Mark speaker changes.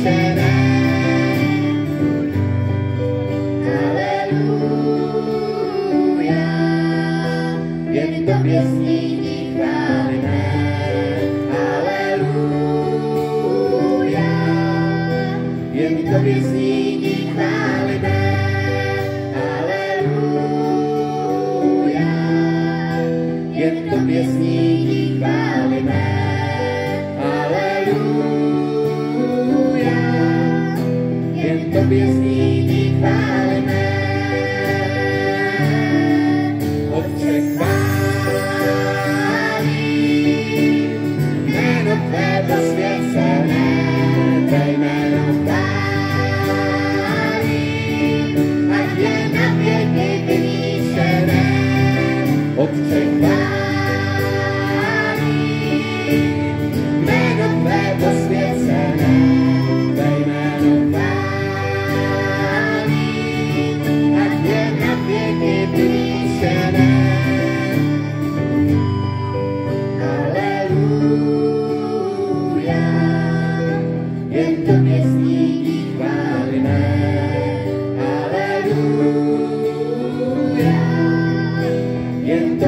Speaker 1: Aleluja, jen tobě snídí chvály chválené. sobie z nimi chwała.